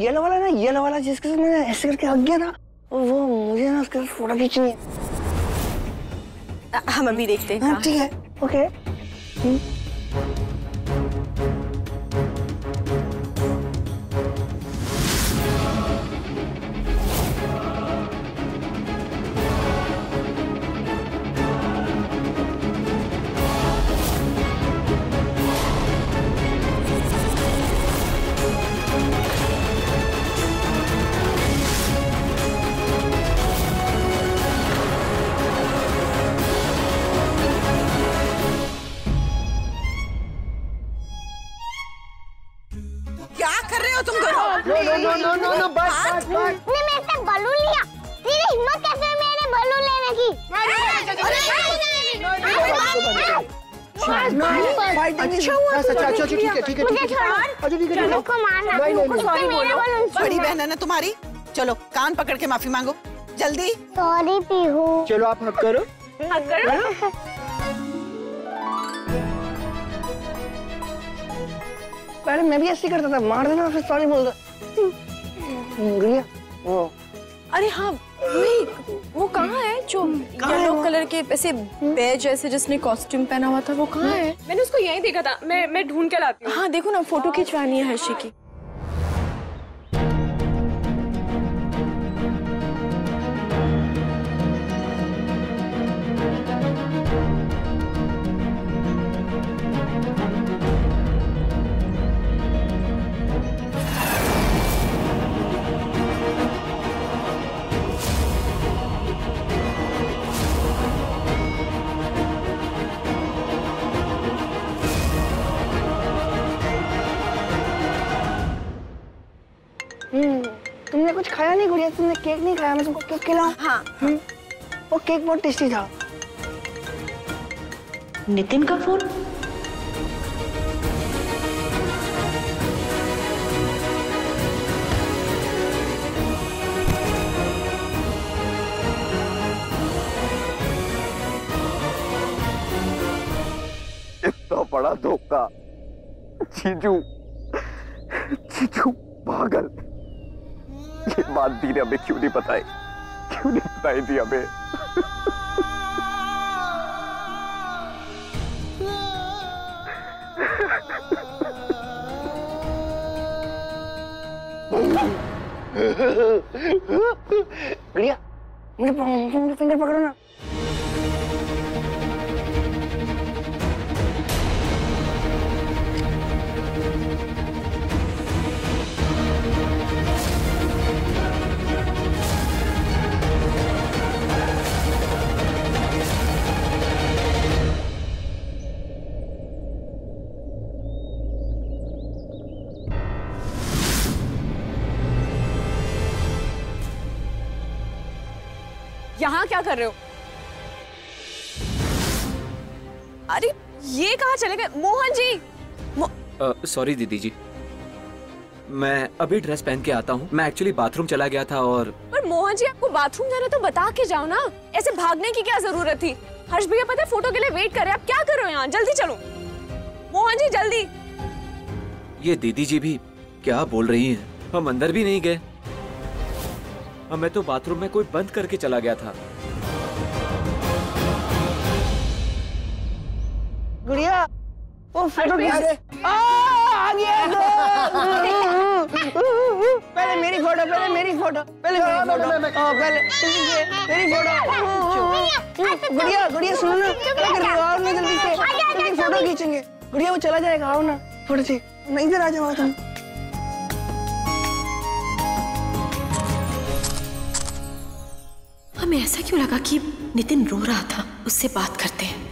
Yellow वाला ना yellow वाला जिसके साथ मैंने ऐसे करके हक गया ना वो मुझे ना उसके साथ फ़ोटो खींचनी है। हम अभी देखते हैं। हाँ, हाँ। ठीक है ओके। है अच्छा ठीक है ठीक मारना नहीं, नहीं, नहीं। सॉरी मेरा बड़ी बहन है ना तुम्हारी चलो कान पकड़ के माफ़ी मांगो जल्दी सॉरी पीहू चलो आप हक करो हक करो पहले मैं भी ऐसे ही करता था मार देना फिर सॉरी बोल दो गुड़िया वो अरे हाँ वही वो कहाँ है? जो येलो कलर के ऐसे बेज जैसे जिसने कॉस्ट्यूम पहना हुआ था वो कहाँ है। मैंने उसको यही देखा था। मैं मैं ढूंढ के लाती हूँ। हाँ देखो ना फ़ोटो खिंचवानी है हर्षी की। खाया नहीं गुड़िया तुमने केक नहीं खाया मैं तुमको केक खिलाऊं। हाँ। हम्म, वो केक बहुत टेस्टी था। नितिन का फ़ोन इतना बड़ा धोखा। जीजू जीजू पागल। ये बात दी ने हमें क्यों नहीं बताई? क्यों नहीं बताई थी हमें? गुड़िया मुझे फिंगर पकड़ो ना। क्या कर रहे हो? अरे ये कहाँ चले गए? मोहन जी! सॉरी दीदी जी। मैं अभी ड्रेस पहन के आता हूँ। मैं एक्चुअली बाथरूम चला गया था और पर मोहन जी आपको बाथरूम जाना तो बता के जाओ ना। ऐसे भागने की क्या ज़रूरत थी? हर्ष भैया पता है फ़ोटो के लिए वेट कर रहे आप क्या कर रहे हो यहाँ? जल्दी चलो। मोहन जी जल्दी। ये दीदी जी भी क्या बोल रही हैं? हम अंदर भी नहीं गए। मैं तो बाथरूम में कोई बंद करके चला गया था। गुड़िया। वो फ़ोटो रहे आ, आ गया तो। पहले मेरी फ़ोटो पहले मेरी फ़ोटो पहले मेरी फ़ोटो। ओ, पहले मेरी फ़ोटो। गुड़िया गुड़िया सुनो ना। रही हो? आओ ना जल्दी से जल्दी फ़ोटो खींचेंगे। गुड़िया वो चला जाएगा आओ ना। फ़ोटो से नहीं इधर आ जाओ तुम हमें ऐसा क्यों लगा कि नितिन रो रहा था? उससे बात करते हैं।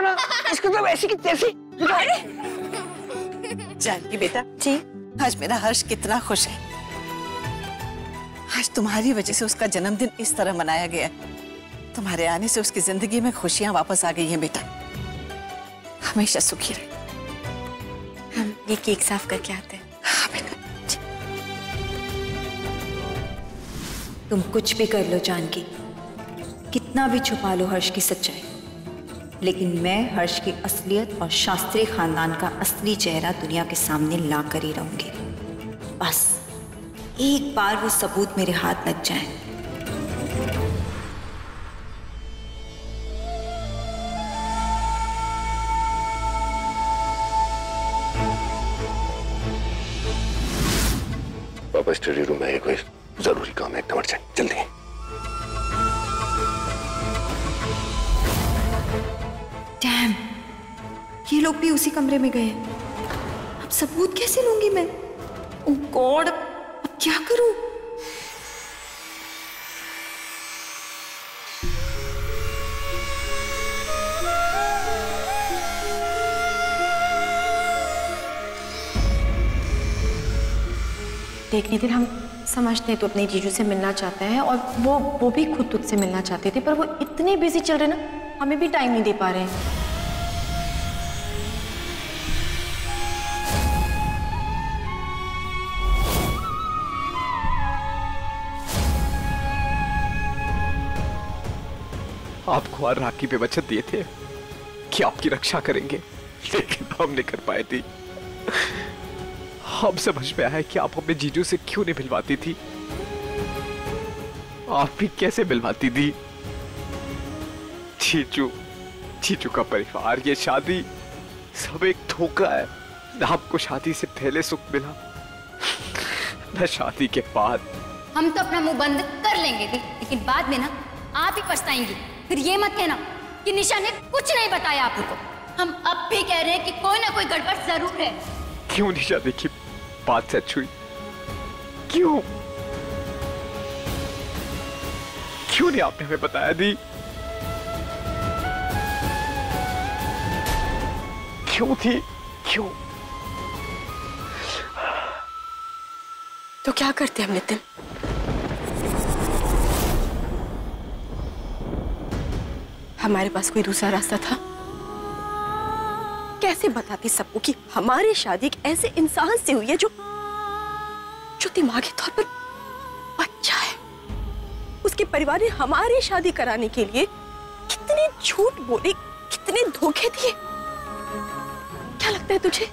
हो ना इसको तो वैसी की तैसी। जानकी बेटा जी। आज मेरा हर्ष कितना खुश है। आज तुम्हारी वजह से उसका जन्मदिन इस तरह मनाया गया है। तुम्हारे आने से उसकी ज़िंदगी में खुशियाँ वापस आ गई हैं बेटा। हमेशा सुखी रहे। हम ये केक साफ़ करके आते हैं। हाँ बेटा। तुम कुछ भी कर लो जानकी। कितना भी छुपा लो हर्ष की सच्चाई। लेकिन मैं हर्ष की असलियत और शास्त्रीय खानदान का असली चेहरा दुनिया के सामने ला कर ही रहूँगी। बस, एक बार वो सबूत मेरे हाथ लग जाए। पापा स्टडी रूम में कोई ज़रूरी काम है। जल्दी। ये लोग भी उसी कमरे में गए। अब सबूत कैसे लूँगी मैं? ओ गॉड, अब क्या करूँ? देख नितिन, हम समझते हैं तो अपने जीजू से मिलना चाहते हैं और वो वो भी खुद तुझसे मिलना चाहते थे, पर वो इतने बिज़ी चल रहे ना, हमें भी टाइम नहीं दे पा रहे हैं। आपको और राखी पे वचन दिए थे कि आपकी रक्षा करेंगे, लेकिन हम नहीं कर पाए थी। हम समझ में आया कि आप अपने जीजू से क्यों नहीं मिलवाती थी। आप भी कैसे मिलवाती थी? जीजू जीजू का परिवार, ये शादी सब एक धोखा है। ना आपको शादी से पहले सुख मिला, न शादी के बाद। हम तो अपना मुँह बंद कर लेंगे लेकिन बाद में ना आप ही पछताएँगे। फिर ये मत कहना कि निशा ने कुछ नहीं बताया आपको हम अब भी कह रहे हैं कि कोई ना कोई गड़बड़ ज़रूर है। क्यों निशा देखी बात सच हुई। क्यों? क्यों नहीं आपने हमें बताया दी? क्यों थी? क्यों? तो क्या करते हम नितिन? हमारे पास कोई दूसरा रास्ता था। कैसे बताती सबको कि हमारी शादी एक ऐसे इंसान से हुई है जो जो दिमागी तौर पर बच्चा है। उसके परिवार ने हमारी शादी कराने के लिए कितने झूठ बोले, कितने धोखे दिए। क्या लगता है तुझे?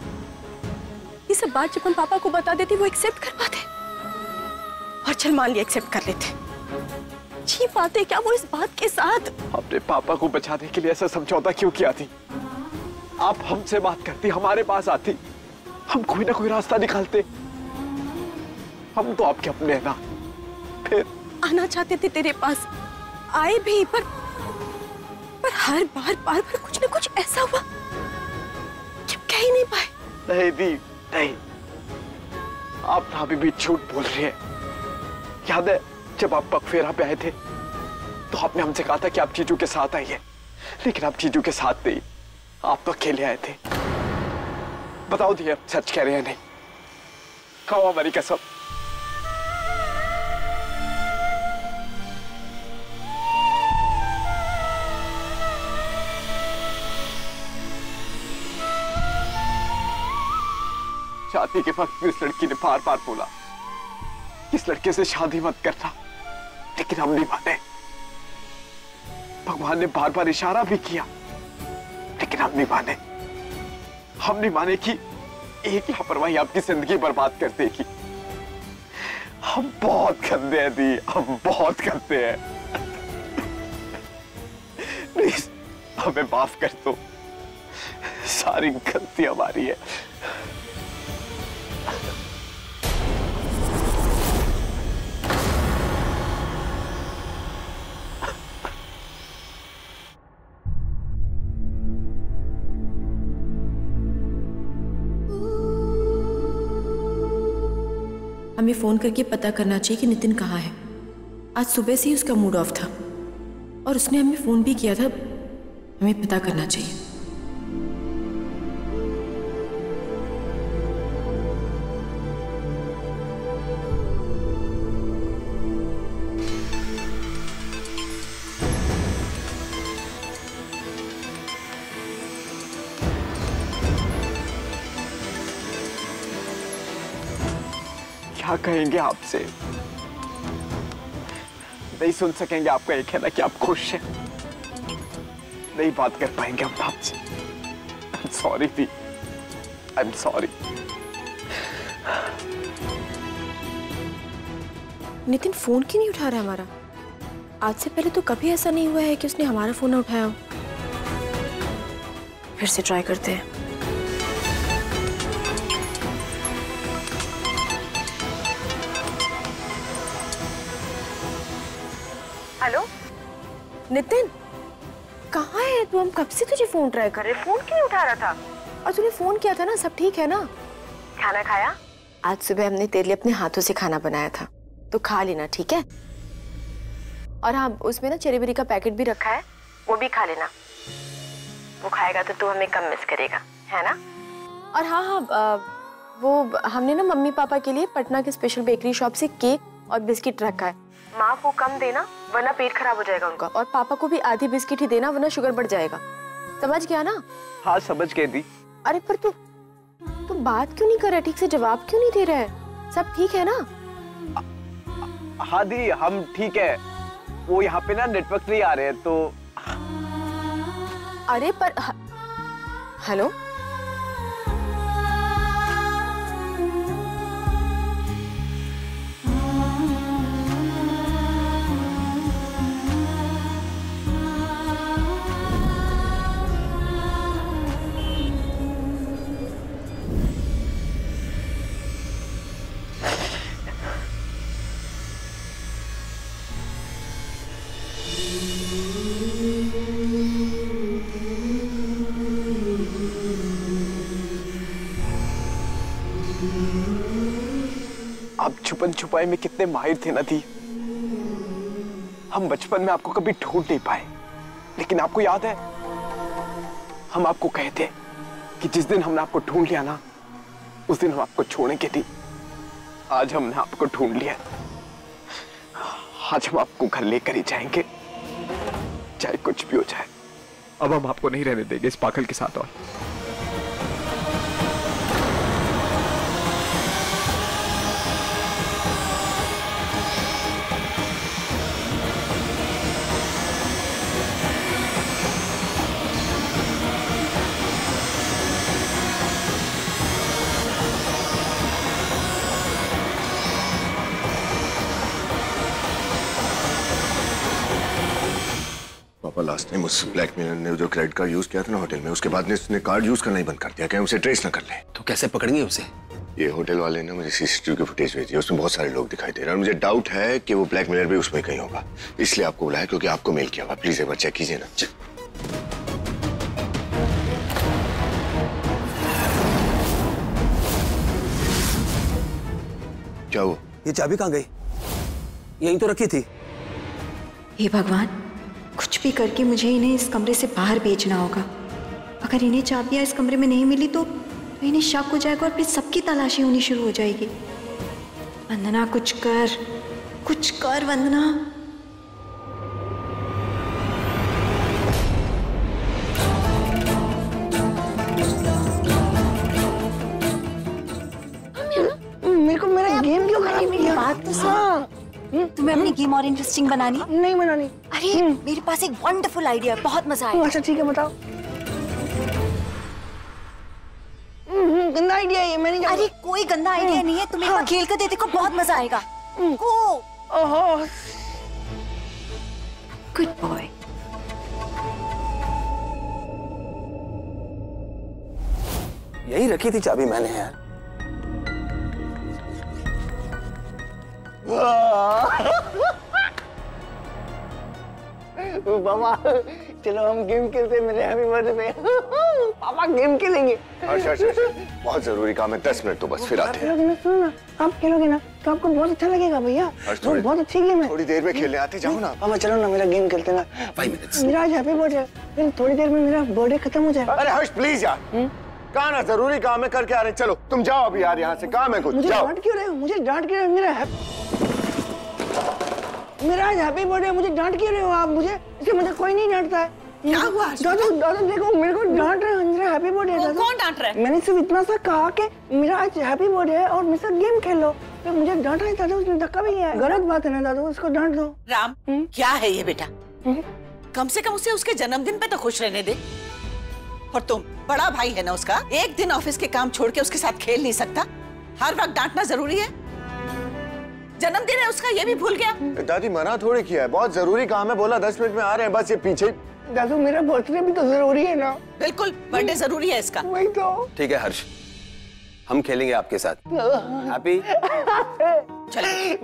ये सब बात जब हम पापा को बता देते, वो एक्सेप्ट कर पाते और चल मान लिया एक्सेप्ट कर लेते। जी पाते क्या वो इस बात के साथ? अपने पापा को बचाने के लिए ऐसा समझौता क्यों किया थी? आप हमसे बात करती हमारे पास आती। हम कोई ना कोई रास्ता निकालते। हम तो आपके अपने हैं ना। फिर? आना चाहते थे तेरे पास। आए भी पर पर हर बार बार बार कुछ ना कुछ ऐसा हुआ। कि कह ही नहीं पाए। नहीं दी नहीं। आप ना अभी भी झूठ बोल रही है। याद है जब आप पगफेरा पे आए थे तो आपने हमसे कहा था कि आप जीजू के साथ आइए। लेकिन आप जीजू के साथ नहीं, आप तो अकेले आए थे। बताओ दी आप सच कह रहे हैं नहीं? खाओ हमारी कसम। शादी के वक्त इस लड़की ने बार बार बोला, इस लड़के से शादी मत करना। लेकिन हम नहीं माने भगवान ने बार बार इशारा भी किया, लेकिन हम नहीं माने। हम नहीं माने कि एक लापरवाही आपकी ज़िंदगी बर्बाद कर देगी। हम बहुत गंदे हैं दी, हम बहुत गंदे हैं। प्लीज़, हमें माफ़ कर दो। सारी गलती हमारी है। हमें फ़ोन करके पता करना चाहिए कि नितिन कहाँ है। आज सुबह से ही उसका मूड ऑफ़ था। और उसने हमें फ़ोन भी किया था। हमें पता करना चाहिए। कहेंगे आपसे। नहीं सुन सकेंगे आपका एक है ना कि आप खुश हैं। नहीं बात कर पाएँगे हम आपसे। I am sorry the I am sorry Nitin, phone क्यों नहीं उठा रहा हमारा? आज से पहले तो कभी ऐसा नहीं हुआ है कि उसने हमारा फ़ोन ना उठाया फिर से ट्राई करते हैं। नितिन, कहाँ है तू? हम कब से तुझे फ़ोन ट्राई कर रहे फ़ोन क्यों उठा रहा था? और तूने फ़ोन किया था ना? सब ठीक है ना? खाना खाया? आज सुबह हमने तेरे लिए अपने हाथों से खाना बनाया था। तो खा लेना, ठीक है? और हाँ उसमें ना चेरी बेरी का पैकेट भी रखा है, वो भी खा लेना। वो खाएगा तो तू हमें कम मिस करेगा, है ना? और हाँ हाँ वो, हमने ना मम्मी पापा के लिए पटना के स्पेशल बेकरी शॉप से केक और बिस्किट रखा है। माँ को कम देना वरना पेट खराब हो जाएगा उनका। और पापा को भी आधी बिस्किट ही देना वरना शुगर बढ़ जाएगा। समझ गया ना? हाँ समझ गए दी। अरे पर तू तू बात क्यों नहीं कर रहा? ठीक से जवाब क्यों नहीं दे रहा है? सब ठीक है ना? हाँ दी हम ठीक है। वो यहाँ पे ना नेटवर्क नहीं आ रहे हैं तो अरे पर ह- हेलो? आप छुपन छुपाई में कितने माहिर थे ना दी हम बचपन में आपको कभी ढूंढ नहीं पाए। लेकिन आपको याद है, हम आपको कहे थे कि जिस दिन हमने आपको ढूंढ लिया ना, उस दिन हम आपको छोड़ेंगे नहीं आज हमने आपको ढूंढ लिया आज हम आपको घर लेकर ही जाएँगे, चाहे कुछ भी हो जाए। अब हम आपको नहीं रहने देंगे इस पागल के साथ और। पापा लास्ट टाइम उस ब्लैकमेलर ने जो क्रेडिट कार्ड यूज़ किया था ना होटल में उसके बाद ने उसने कार्ड यूज़ करना ही बंद कर दिया। कहीं उसे ट्रेस ना कर ले? तो कैसे पकड़ेंगे उसे? ये होटल वाले ने मुझे सीसीटीवी की फुटेज भेजी है उसमें बहुत सारे लोग दिखाई दे रहे हैं और मुझे डाउट है कि वो ब्लैकमेलर भी उसमें कहीं होगा। इसलिए आपको बुलाया क्योंकि आपको मेल किया हुआ प्लीज़ एक बार चेक कीजिए ना। क्या हुआ? ये चाबी कहाँ गई? यहीं तो रखी थी। हे भगवान कुछ भी करके मुझे इन्हें इस कमरे से बाहर भेजना होगा। अगर इन्हें चाबियाँ इस कमरे में नहीं मिली तो, तो इन्हें शक हो जाएगा और फिर सबकी तलाशी होनी शुरू हो जाएगी। वंदना कुछ कर कुछ कर वंदना। मेरे को मेरा गेम क्यों खराब बात तो सुन। हाँ, तुम्हें अपनी गेम और इंटरेस्टिंग बनानी? नहीं बनानी। अरे मेरे पास एक वंडरफुल आइडिया है बहुत मज़ा आएगा। अच्छा ठीक है बताओ। हम्म, हम्म, गंदा आइडिया है ये मैं नहीं जानता। अरे कोई गंदा आइडिया नहीं है तुम्हें एक खेल कर दे देखो बहुत मज़ा आएगा। गो ओहो। गुड बॉय यही रखी थी चाबी मैंने यार। बाबा चलो हम गेम खेलते हैं मेरे हैप्पी बर्थडे पे पापा गेम खेलेंगे। अच्छा अच्छा अच्छा बहुत ज़रूरी काम है दस मिनट तो बस फिर आते हैं। ना सुनो ना आप खेलोगे ना तो आपको बहुत अच्छा लगेगा भैया। थोड़ी- बहुत अच्छी गेम है। थोड़ी देर में खेलने आते जाओ ना। पापा चलो ना मेरा गेम खेलते ना। फाइव मिनट्स मेरा आज हैप्पी बर्थडे फिर थोड़ी देर में मेरा बर्थडे खत्म हो जाएगा। अरे हर्ष प्लीज़ यार। कहा ना ज़रूरी काम है करके आ रहे चलो तुम जाओ अभी यार यहाँ से काम है कुछ मुझे डांट क्यों रहे हो? मुझे डांट क्यों रहे हो? मेरा मेरा आज हैप्पी बर्थडे मुझे डांट क्यों रहे हो आप? मुझे इसे मुझे कोई नहीं डांटता। है क्या हुआ? दादू दादू देखो मेरे को डांट रहे हैं अंजरा हैप्पी बर्थडे दादू। कौन डांट रहा है? मैंने सिर्फ़ इतना सा कहा कि मेरा आज हैप्पी बर्थडे है और मेरे साथ गेम खेलो। तो मुझे डांट रहे दादू उसने धक्का भी किया है। गलत बात है ना दादू उसको डांट दो। राम क्या है ये बेटा? कम से कम उसे उसके जन्मदिन पे तो खुश रहने दे। और तुम बड़ा भाई है ना उसका एक दिन ऑफ़िस के काम छोड़ के उसके साथ खेल नहीं सकता। हर वक्त डांटना ज़रूरी है। जन्मदिन है उसका ये भी भूल गया। दादी मना थोड़ी किया है। बहुत ज़रूरी काम है। बोला दस मिनट में आ रहे हैं बस ये पीछे दादू मेरा बर्थडे भी तो ज़रूरी है ना। बिल्कुल बर्थडे ज़रूरी है इसका। वही तो। ठीक है हर्ष। हम खेलेंगे आपके साथ। हैप्पी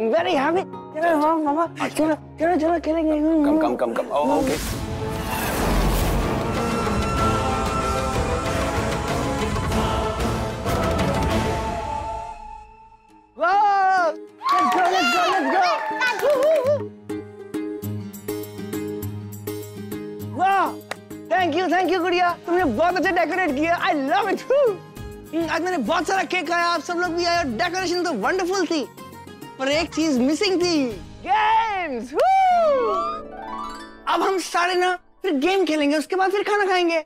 वेरी हैप्पी चलो हाँ मामा। चलो चलो चलो खेलेंगे। Come come come come. Okay. Let's go! वाह थैंक यू थैंक यू गुड़िया तुमने बहुत अच्छा डेकोरेट किया आई लव इट आज मैंने बहुत सारा केक खाया. आप सब लोग भी आए और डेकोरेशन तो वंडरफुल थी. पर एक चीज़ मिसिंग थी. गेम्स अब हम सारे ना फिर गेम खेलेंगे. उसके बाद फिर खाना खाएँगे.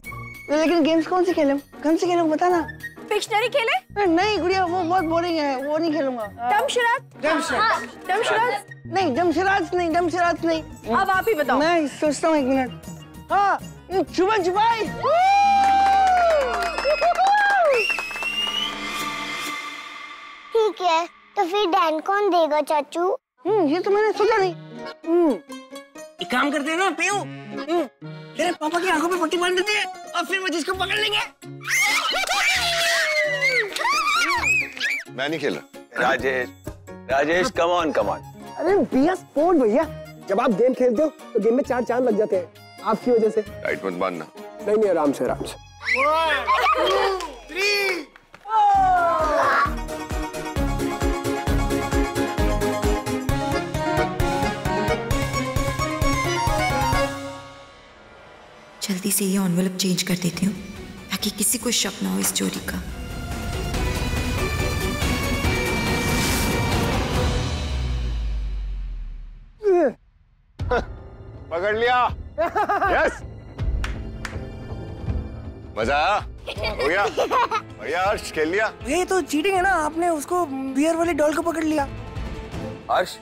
लेकिन गेम्स कौन सी खेलें? कौन सी खेलें? बता ना पिक्शनरी खेले? नहीं गुड़िया वो बहुत बोरिंग है वो नहीं खेलूँगा। Dumb charades? Dumb charades. Dumb charades? नहीं दमशराज नहीं दमशराज नहीं। अब आप ही बताओ। मैं सोचता हूँ एक मिनट। हाँ ये छुपन छुपाई। ठीक है तो फिर डैन कौन देगा चाचू? हम्म ये तो मैंने सोचा नहीं। हम्म। एक काम करते हैं ना पेऊ? हम्म, तेरे पापा की आँखों पे पट्टी बाँध देते हैं और फिर वो जिसको पकड़ लेंगे। मैं नहीं खेल। रहा Rajesh Rajesh come on come on अरे भैया स्पोर्ट भैया। जब आप गेम खेलते हो तो गेम में चार चाँद लग जाते हैं आपकी वजह से। राइट मत बांधना। नहीं नहीं आराम से आराम से। जल्दी से ये एनवेलप चेंज कर देती हूँ ताकि किसी को शक ना हो इस चोरी का। पकड़ लिया। यस मज़ा आया। हो गया। बढ़िया हर्ष खेल लिया। ये तो चीटिंग है ना आपने उसको बियर वाली डॉल को पकड़ लिया। हर्ष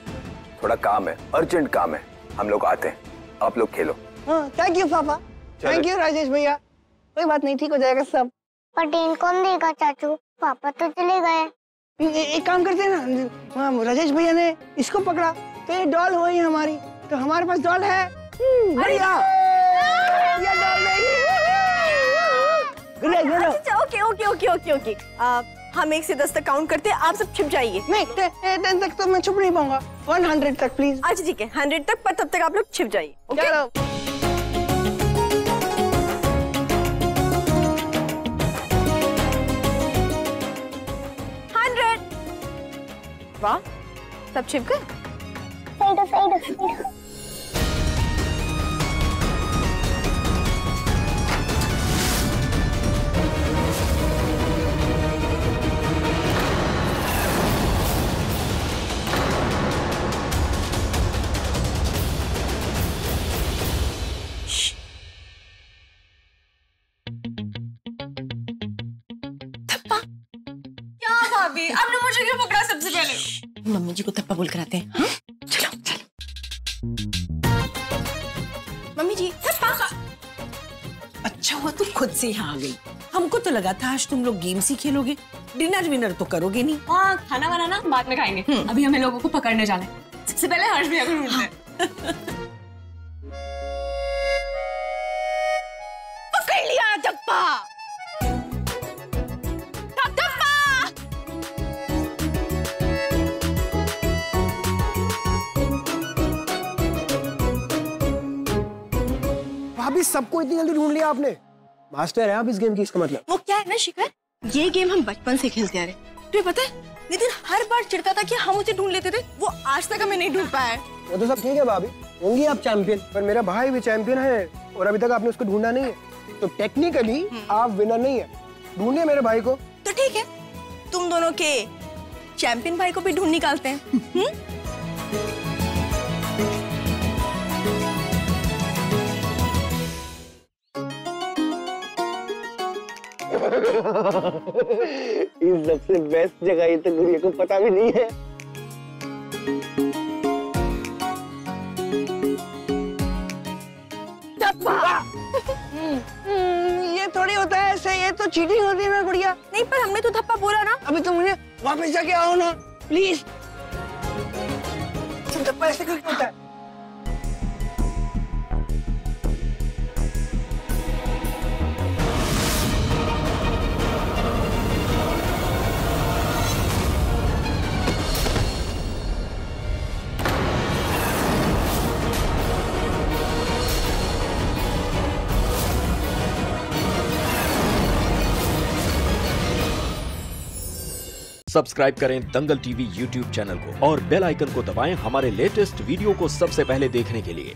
थोड़ा काम है अर्जेंट काम है। हम लोग आते हैं। आप लोग खेलो। हाँ थैंक यू पापा। थैंक यू राजेश भैया। कोई बात नहीं ठीक हो जाएगा सब। पटेल कौन देगा चाचू? पापा तो चले गए। एक काम करते हैं ना हाँ, राजेश भैया ने इसको पकड़ा। तो ये डॉल हो ही हमारी। तो हमारे पास डॉल है। बढ़िया लो। अच्छा okay okay okay okay okay. हम एक से दस तक काउंट करते हैं। आप सब छिप जाइए। नहीं टेन तक तो मैं छुप नहीं पाऊँगा। वन हंड्रेड तक प्लीज़ अच्छा ठीक है। हंड्रेड तक पर तब तक आप लोग छिप जाइए ओके? हंड्रेड वाह सब छिप गए? जी अच्छा हुआ तुम खुद से यहाँ आ गई। हमको तो लगा था आज तुम लोग गेम्स ही खेलोगे। डिनर विनर तो करोगे नहीं। हाँ खाना वाना ना बाद में खाएँगे। अभी हमें लोगों को पकड़ने जाना है। सबसे पहले हर्ष भैया को ढूंढते हैं। सबको इतनी जल्दी ढूंढ लिया आपने? मास्टर है आप इस गेम की इसका मतलब। वो क्या है ना शिखर? ये गेम हम बचपन से खेलते आ रहे तुम्हें पता है नितिन हर बार चिढ़ता था कि हम उसे ढूंढ लेते थे वो आज तक हमें नहीं ढूंढ पाया है। वो तो सब ठीक है भाभी। होंगी आप चैंपियन पर मेरा भाई भी चैंपियन है और अभी तक आपने उसको ढूंढा नहीं है। तो टेक्निकली आप विनर नहीं है। ढूंढिए मेरे भाई को। तो ठीक है तुम दोनों के चैंपियन भाई को भी ढूंढ निकालते हैं। इस सबसे बेस्ट जगह ये तो गुड़िया को पता भी नहीं है। हम्म, ये थोड़ी होता है ऐसे ये तो चीटिंग होती है ना गुड़िया। नहीं पर हमने तो धप्पा बोला ना। अभी तुम मुझे वापस जाके आओ ना प्लीज़ धप्पा ऐसे क्यों होता है? सब्सक्राइब करें दंगल टीवी यूट्यूब चैनल को और बेल आइकन को दबाएँ हमारे लेटेस्ट वीडियो को सबसे पहले देखने के लिए।